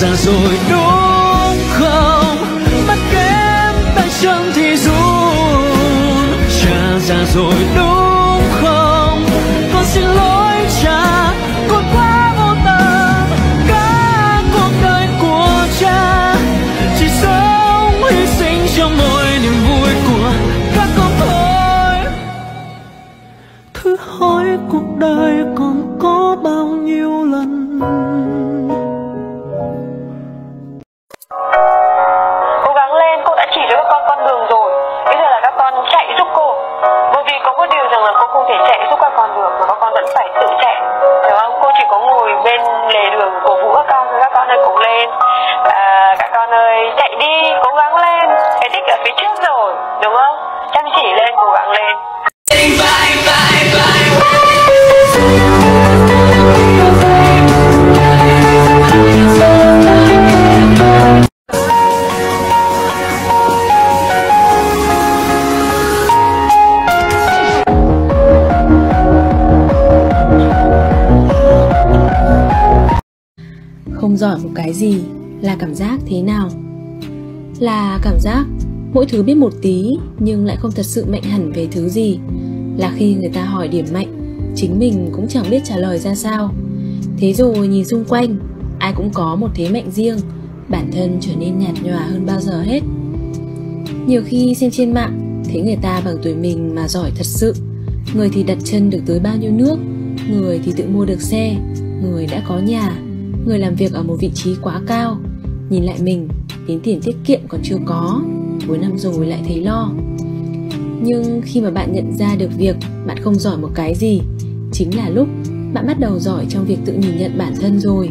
già rồi đúng không? Mắt kém tay chân thì run. Cha già rồi đúng lề đường cổ vũ các con các con ơi cùng lên. À, các con ơi chạy đi cố gắng lên. Cái đích ở phía trước rồi đúng không? Chăm chỉ lên cố gắng lên. Không giỏi một cái gì là cảm giác thế nào? Là cảm giác mỗi thứ biết một tí nhưng lại không thật sự mạnh hẳn về thứ gì. Là khi người ta hỏi điểm mạnh, chính mình cũng chẳng biết trả lời ra sao. Thế rồi nhìn xung quanh, ai cũng có một thế mạnh riêng, bản thân trở nên nhạt nhòa hơn bao giờ hết. Nhiều khi xem trên mạng, thấy người ta bằng tuổi mình mà giỏi thật sự. Người thì đặt chân được tới bao nhiêu nước, người thì tự mua được xe, người đã có nhà người làm việc ở một vị trí quá cao, nhìn lại mình, đến tiền tiết kiệm còn chưa có, cuối năm rồi lại thấy lo. Nhưng khi mà bạn nhận ra được việc bạn không giỏi một cái gì, chính là lúc bạn bắt đầu giỏi trong việc tự nhìn nhận bản thân rồi.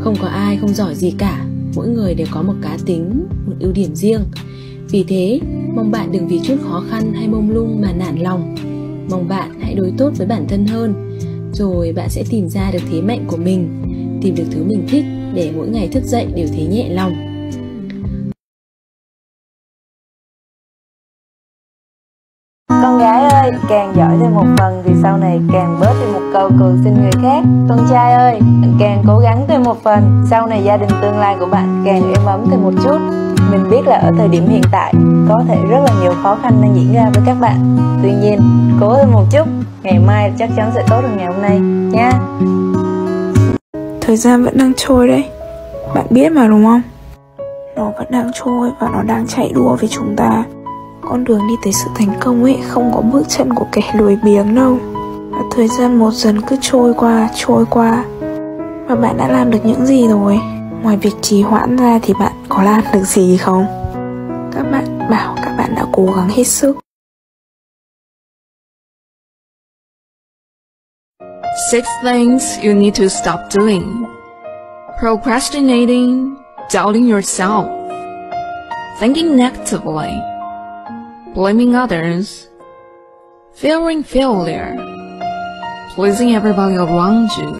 Không có ai không giỏi gì cả, mỗi người đều có một cá tính, một ưu điểm riêng. Vì thế, mong bạn đừng vì chút khó khăn hay mông lung mà nản lòng. Mong bạn hãy đối tốt với bản thân hơn, rồi bạn sẽ tìm ra được thế mạnh của mình tìm được thứ mình thích để mỗi ngày thức dậy đều thấy nhẹ lòng Con gái ơi, càng giỏi thêm một phần thì sau này càng bớt đi một câu cầu xin người khác. Con trai ơi, càng cố gắng thêm một phần, sau này gia đình tương lai của bạn càng êm ấm thêm một chút. Mình biết là ở thời điểm hiện tại có thể rất là nhiều khó khăn đang diễn ra với các bạn. Tuy nhiên, cố thêm một chút, ngày mai chắc chắn sẽ tốt hơn ngày hôm nay nha. Thời gian vẫn đang trôi đấy Bạn biết mà đúng không? Nó vẫn đang trôi và nó đang chạy đua với chúng ta Con đường đi tới sự thành công ấy không có bước chân của kẻ lười biếng đâu Và thời gian một dần cứ trôi qua, trôi qua Và bạn đã làm được những gì rồi? Ngoài việc trì hoãn ra thì bạn có làm được gì không? Các bạn bảo các bạn đã cố gắng hết sức Six things you need to stop doing. Procrastinating, doubting yourself, thinking negatively, blaming others, fearing failure, pleasing everybody around you.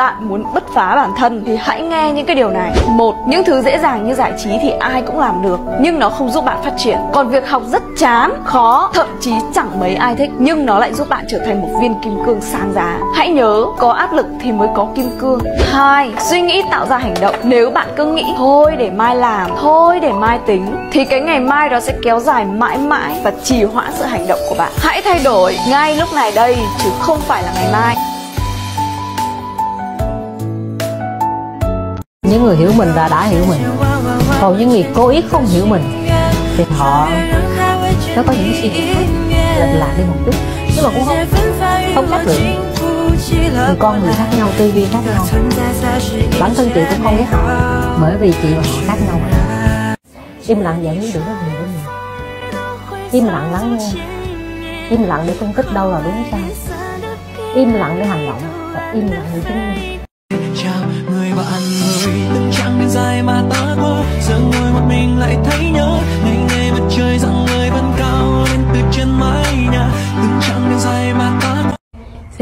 Bạn muốn bứt phá bản thân thì hãy nghe những cái điều này. Một, những thứ dễ dàng như giải trí thì ai cũng làm được, nhưng nó không giúp bạn phát triển. Còn việc học rất chán, khó, thậm chí chẳng mấy ai thích, nhưng nó lại giúp bạn trở thành một viên kim cương sáng giá. Hãy nhớ, có áp lực thì mới có kim cương. Hai, suy nghĩ tạo ra hành động. Nếu bạn cứ nghĩ thôi để mai làm, thôi để mai tính, thì cái ngày mai đó sẽ kéo dài mãi mãi và trì hoãn sự hành động của bạn. Hãy thay đổi ngay lúc này đây chứ không phải là ngày mai. Những người hiểu mình và đã hiểu mình. Còn những người cố ý không hiểu mình thì họ nó có những suy nghĩ lệch lạc đi một chút. Nhưng mà cũng không không trách được người con người khác nhau, tư duy khác nhau. Bản thân chị cũng không biết họ, bởi vì chị và họ khác nhau im lặng giải quyết được rất nhiều vấn đề. Im lặng lắng nghe. Im lặng để phân tích đâu là đúng sai. Im lặng để hành động. Và im lặng để chứng minh.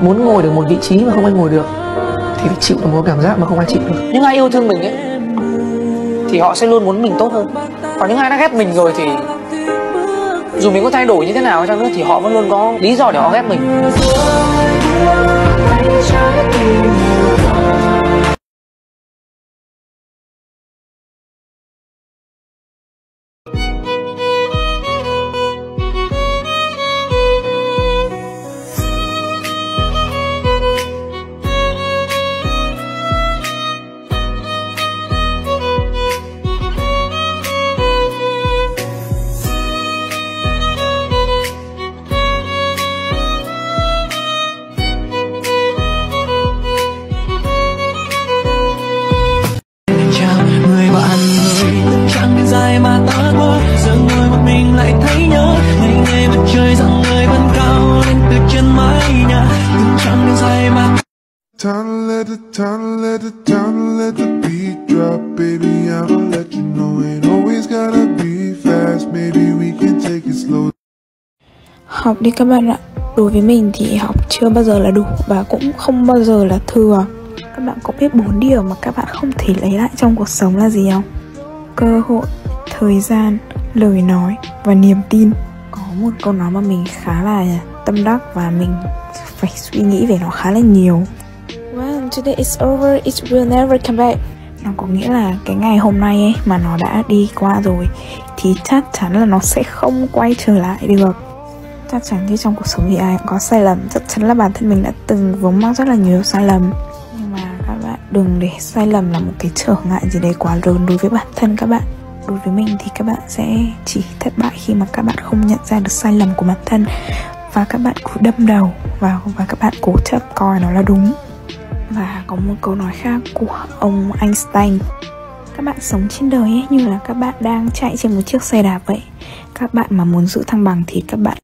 muốn ngồi được một vị trí mà không ai ngồi được, thì phải chịu được một cảm giác mà không ai chịu được. Những ai yêu thương mình ấy, thì họ sẽ luôn muốn mình tốt hơn. Còn những ai đã ghét mình rồi thì dù mình có thay đổi như thế nào chăng nữa thì họ vẫn luôn có lý do để họ ghét mình. Time to let the, time to let the, time to let the beat drop Baby, I'ma let you know it always gotta be fast. Maybe we can take it slow. Học đi các bạn ạ. Đối với mình thì học chưa bao giờ là đủ Và cũng không bao giờ là thừa Các bạn có biết bốn điều mà các bạn không thể lấy lại trong cuộc sống là gì không? Cơ hội, thời gian, lời nói và niềm tin. Có một câu nói mà mình khá là tâm đắc Và mình phải suy nghĩ về nó khá là nhiều. Today is over, it will never come back. Nó có nghĩa là cái ngày hôm nay ấy mà nó đã đi qua rồi Thì chắc chắn là nó sẽ không quay trở lại được. Chắc chắn như trong cuộc sống thì ai cũng có sai lầm. Chắc chắn là bản thân mình đã từng vướng mắc rất là nhiều sai lầm. Nhưng mà các bạn đừng để sai lầm là một cái trở ngại gì đấy quá lớn đối với bản thân các bạn. Đối với mình thì các bạn sẽ chỉ thất bại khi mà các bạn không nhận ra được sai lầm của bản thân. Và các bạn cứ đâm đầu vào và các bạn cố chấp coi nó là đúng và có một câu nói khác của ông Einstein. Các bạn sống trên đời ấy, như là các bạn đang chạy trên một chiếc xe đạp vậy. Các bạn mà muốn giữ thăng bằng thì các bạn